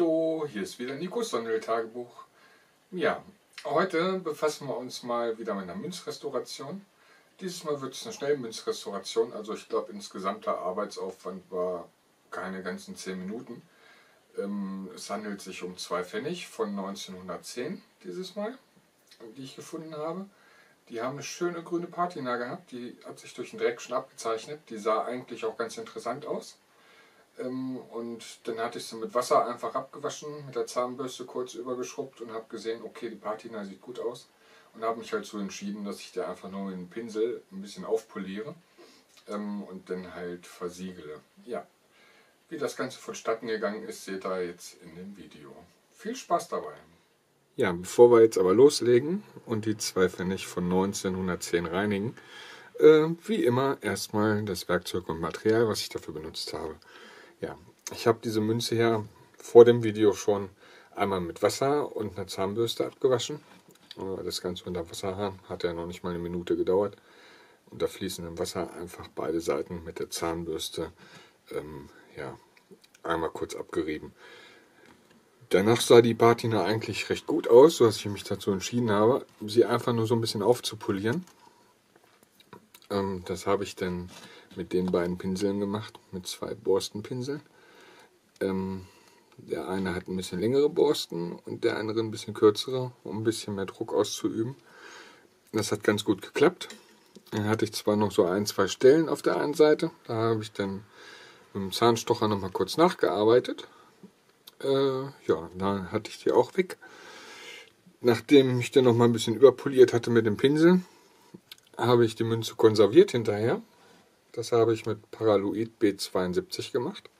Torpedo, hier ist wieder Nikos Sondertagebuch. Ja, heute befassen wir uns mal wieder mit einer Münzrestauration. Dieses Mal wird es eine schnelle Münzrestauration, also ich glaube insgesamt der Arbeitsaufwand war keine ganzen 10 Minuten. Ähm, es handelt sich um zwei Pfennig von 1910 dieses Mal, die ich gefunden habe. Die haben eine schöne grüne Patina gehabt, die hat sich durch den Dreck schon abgezeichnet. Die sah eigentlich auch ganz interessant aus. Ähm, und dann hatte ich sie mit Wasser einfach abgewaschen, mit der Zahnbürste kurz übergeschrubbt und habe gesehen, okay, die Patina sieht gut aus. Und habe mich halt so entschieden, dass ich da einfach nur mit dem Pinsel ein bisschen aufpoliere ähm, und dann halt versiegele. Ja, wie das Ganze vonstatten gegangen ist, seht ihr jetzt in dem Video. Viel Spaß dabei! Ja, bevor wir jetzt aber loslegen und die zwei Pfennig von 1910 reinigen, äh, wie immer erstmal das Werkzeug und Material, was ich dafür benutzt habe. Ja, ich habe diese Münze ja vor dem Video schon einmal mit Wasser und einer Zahnbürste abgewaschen. Das Ganze unter Wasserhahn hat ja noch nicht mal eine Minute gedauert. Unter fließendem Wasser einfach beide Seiten mit der Zahnbürste ähm, ja, einmal kurz abgerieben. Danach sah die Patina eigentlich recht gut aus, sodass ich mich dazu entschieden habe, sie einfach nur so ein bisschen aufzupolieren. Ähm, das habe ich dann mit den beiden Pinseln gemacht, mit zwei Borstenpinseln. Ähm, der eine hat ein bisschen längere Borsten und der andere ein bisschen kürzere, um ein bisschen mehr Druck auszuüben. Das hat ganz gut geklappt. Dann hatte ich zwar noch so ein, zwei Stellen auf der einen Seite. Da habe ich dann mit dem Zahnstocher noch mal kurz nachgearbeitet. Äh, ja, dann hatte ich die auch weg. Nachdem ich dann noch mal ein bisschen überpoliert hatte mit dem Pinsel, habe ich die Münze konserviert hinterher. Das habe ich mit Paraloid B72 gemacht.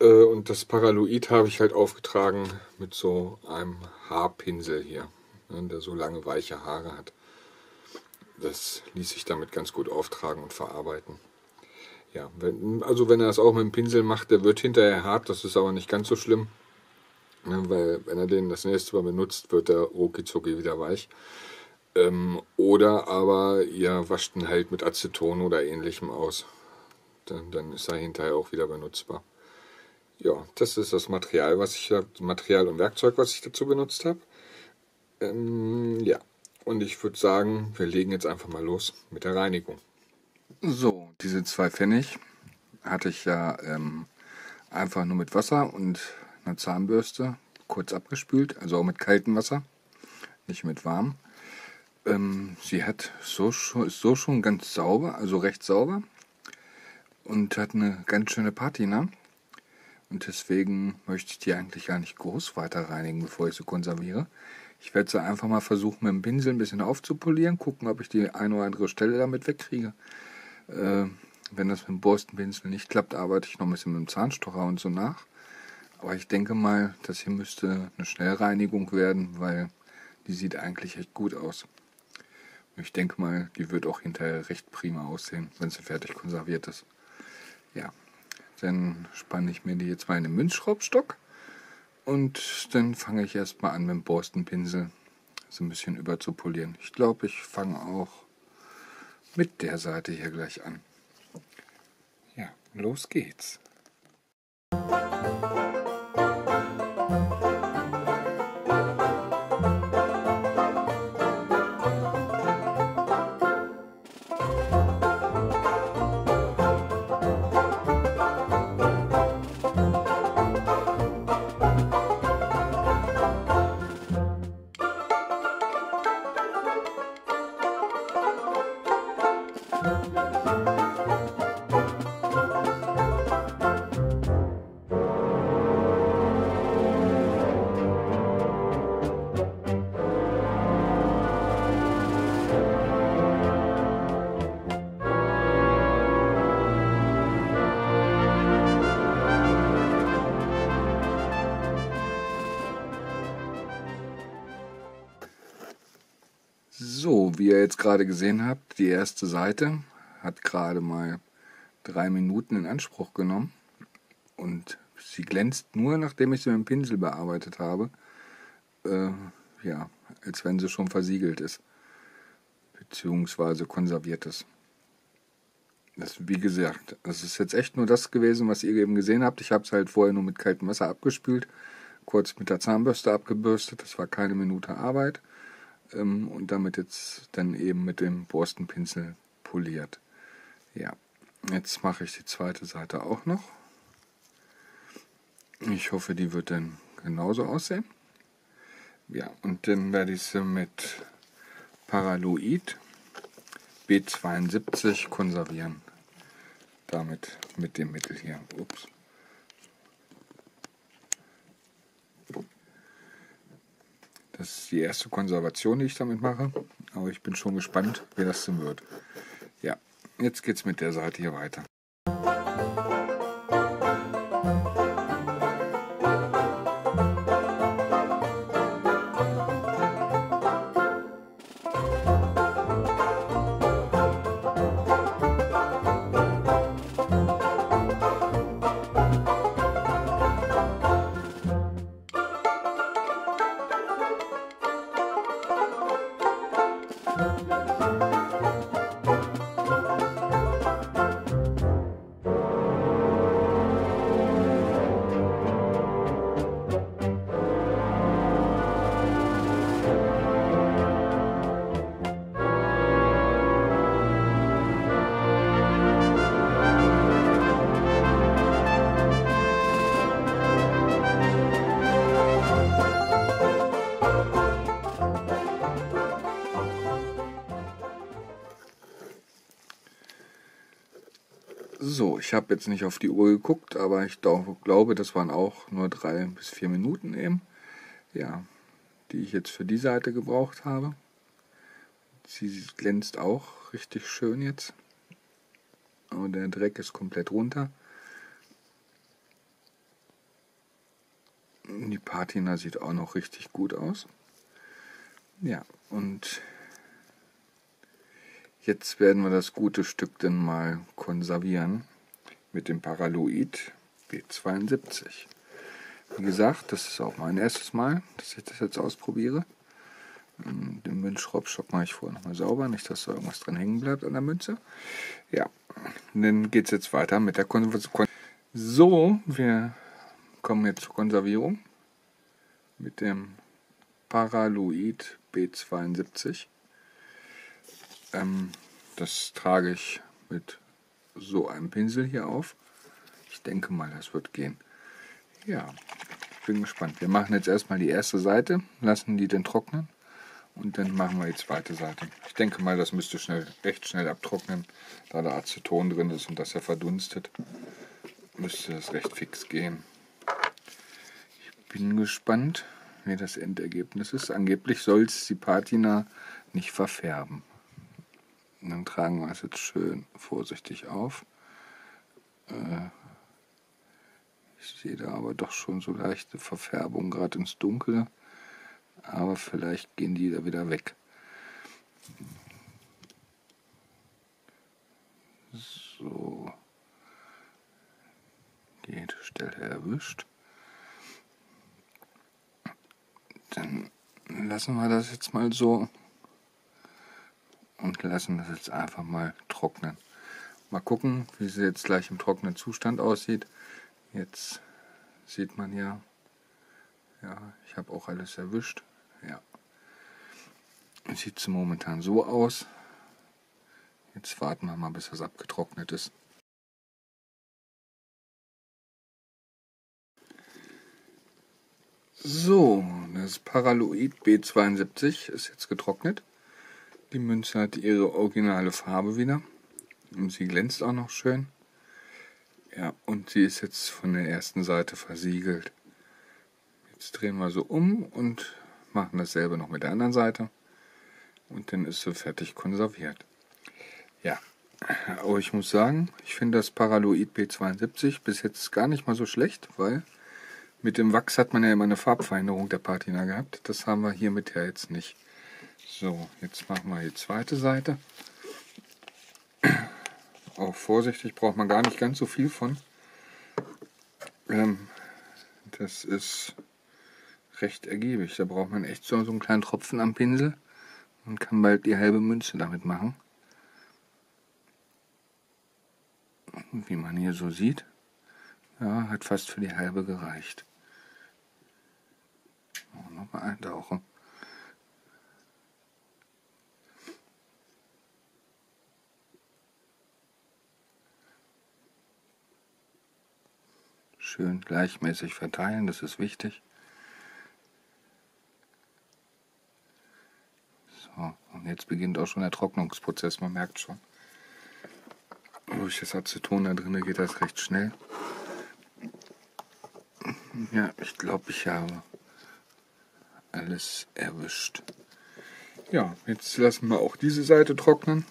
Äh, und das Paraloid habe ich halt aufgetragen mit so einem Haarpinsel hier, ne, der so lange weiche Haare hat. Das ließ sich damit ganz gut auftragen und verarbeiten. Ja, wenn, also wenn er das auch mit dem Pinsel macht, der wird hinterher hart, das ist aber nicht ganz so schlimm. Ne, weil wenn er den das nächste Mal benutzt, wird er rucki wieder weich. Ähm, oder aber ihr wascht ihn halt mit Aceton oder ähnlichem aus. Dann, dann ist er hinterher auch wieder benutzbar. Ja, das ist das Material, was ich Material und Werkzeug, was ich dazu benutzt habe. Ähm, ja, und ich würde sagen, wir legen jetzt einfach mal los mit der Reinigung. So, diese zwei Pfennig hatte ich ja ähm, einfach nur mit Wasser und einer Zahnbürste kurz abgespült, also auch mit kaltem Wasser, nicht mit warm. Ähm, sie hat so ist so schon ganz sauber, also recht sauber und hat eine ganz schöne Patina. Und deswegen möchte ich die eigentlich gar nicht groß weiter reinigen, bevor ich sie konserviere. Ich werde sie einfach mal versuchen, mit dem Pinsel ein bisschen aufzupolieren, gucken, ob ich die eine oder andere Stelle damit wegkriege. Äh, wenn das mit dem Borstenpinsel nicht klappt, arbeite ich noch ein bisschen mit dem Zahnstocher und so nach. Aber ich denke mal, das hier müsste eine Schnellreinigung werden, weil die sieht eigentlich echt gut aus. Ich denke mal, die wird auch hinterher recht prima aussehen, wenn sie fertig konserviert ist. Ja, dann spanne ich mir die jetzt mal in den Münzschraubstock und dann fange ich erstmal an mit dem Borstenpinsel so ein bisschen überzupolieren. Ich glaube, ich fange auch mit der Seite hier gleich an. Ja, los geht's. So, wie ihr jetzt gerade gesehen habt, die erste Seite hat gerade mal drei Minuten in Anspruch genommen und sie glänzt nur, nachdem ich sie mit dem Pinsel bearbeitet habe. Äh, ja, als wenn sie schon versiegelt ist, beziehungsweise konserviert ist. das, wie gesagt, das ist jetzt echt nur das gewesen, was ihr eben gesehen habt. Ich habe es halt vorher nur mit kaltem Wasser abgespült, kurz mit der Zahnbürste abgebürstet. Das war keine Minute Arbeit. Ähm, und damit jetzt dann eben mit dem Borstenpinsel poliert. Ja, jetzt mache ich die zweite Seite auch noch. Ich hoffe, die wird dann genauso aussehen. Ja, und dann werde ich sie mit Paraloid B72 konservieren. Damit, mit dem Mittel hier. Ups. Das ist die erste Konservation, die ich damit mache. Aber ich bin schon gespannt, wie das denn wird. Ja, jetzt geht es mit der Seite hier weiter. So, ich habe jetzt nicht auf die Uhr geguckt, aber ich glaube, das waren auch nur drei bis vier Minuten eben. Ja, die ich jetzt für die Seite gebraucht habe. Sie glänzt auch richtig schön jetzt. Aber der Dreck ist komplett runter. Die Patina sieht auch noch richtig gut aus. Ja, und Jetzt werden wir das gute Stück dann mal konservieren mit dem Paraloid B72. Wie gesagt, das ist auch mein erstes Mal, dass ich das jetzt ausprobiere. Ähm, den Münzschraubstock mache ich vorher nochmal sauber, nicht, dass da irgendwas dran hängen bleibt an der Münze. Ja, dann geht es jetzt weiter mit der Konservation. So, wir kommen jetzt zur Konservierung mit dem Paraloid B72. Ähm, das trage ich mit so einem Pinsel hier auf. Ich denke mal, das wird gehen. Ja, ich bin gespannt. Wir machen jetzt erstmal die erste Seite, lassen die dann trocknen und dann machen wir die zweite Seite. Ich denke mal, das müsste schnell, recht schnell abtrocknen, da da Aceton drin ist und das ja verdunstet. Müsste das recht fix gehen. Ich bin gespannt, wie das Endergebnis ist. Angeblich soll es die Patina nicht verfärben. Und dann tragen wir es jetzt schön vorsichtig auf. Äh, ich sehe da aber doch schon so leichte Verfärbung, gerade ins Dunkle. Aber vielleicht gehen die da wieder weg. So. Jede Stelle erwischt. Dann lassen wir das jetzt mal so und lassen das jetzt einfach mal trocknen. Mal gucken, wie sie jetzt gleich im trockenen Zustand aussieht. Jetzt sieht man ja, ja, ich habe auch alles erwischt. Ja, sieht es momentan so aus. Jetzt warten wir mal, bis das abgetrocknet ist. So, das Paraloid B72 ist jetzt getrocknet. Die Münze hat ihre originale Farbe wieder. Und sie glänzt auch noch schön. Ja, und sie ist jetzt von der ersten Seite versiegelt. Jetzt drehen wir so um und machen dasselbe noch mit der anderen Seite. Und dann ist sie fertig konserviert. Ja, aber ich muss sagen, ich finde das Paraloid B72 bis jetzt gar nicht mal so schlecht, weil mit dem Wachs hat man ja immer eine Farbveränderung der Patina gehabt. Das haben wir hiermit ja jetzt nicht. So, jetzt machen wir die zweite Seite. Auch vorsichtig, braucht man gar nicht ganz so viel von. Ähm, das ist recht ergiebig. Da braucht man echt so, so einen kleinen Tropfen am Pinsel und kann bald die halbe Münze damit machen. Wie man hier so sieht, ja, hat fast für die halbe gereicht. Nochmal eintauchen. Schön gleichmäßig verteilen, das ist wichtig. So, und jetzt beginnt auch schon der Trocknungsprozess, man merkt schon. Durch das Aceton da drin geht das recht schnell. Ja, ich glaube, ich habe alles erwischt. Ja, jetzt lassen wir auch diese Seite trocknen.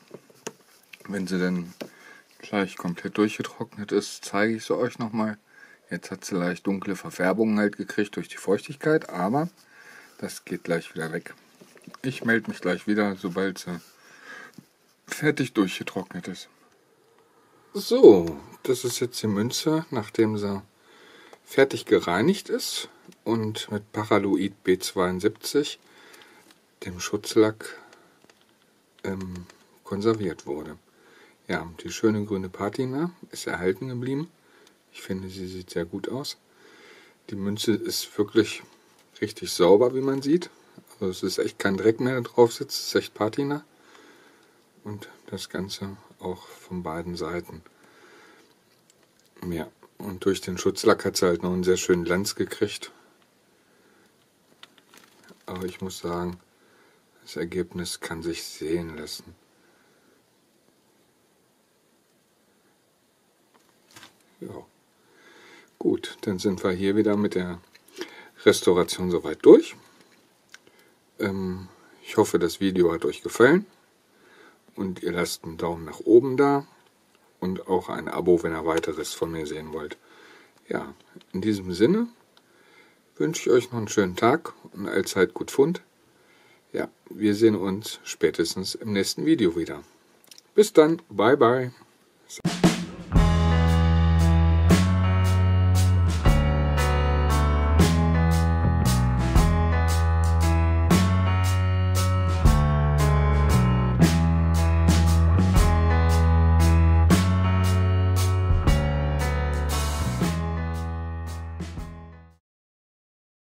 Wenn sie dann gleich komplett durchgetrocknet ist, zeige ich sie euch nochmal. Jetzt hat sie leicht dunkle Verfärbungen halt gekriegt durch die Feuchtigkeit, aber das geht gleich wieder weg. Ich melde mich gleich wieder, sobald sie fertig durchgetrocknet ist. So, das ist jetzt die Münze, nachdem sie fertig gereinigt ist und mit Paraloid B72, dem Schutzlack, ähm, konserviert wurde. Ja, die schöne grüne Patina ist erhalten geblieben. Ich finde, sie sieht sehr gut aus. Die Münze ist wirklich richtig sauber, wie man sieht. Also es ist echt kein Dreck mehr, der drauf sitzt. Es ist echt Patina. Und das Ganze auch von beiden Seiten. Ja, und durch den Schutzlack hat sie halt noch einen sehr schönen Glanz gekriegt. Aber ich muss sagen, das Ergebnis kann sich sehen lassen. Ja. Gut, dann sind wir hier wieder mit der Restauration soweit durch. Ähm, ich hoffe, das Video hat euch gefallen und ihr lasst einen Daumen nach oben da und auch ein Abo, wenn ihr weiteres von mir sehen wollt. Ja, in diesem Sinne wünsche ich euch noch einen schönen Tag und allzeit gut Fund. Ja, wir sehen uns spätestens im nächsten Video wieder. Bis dann, bye bye.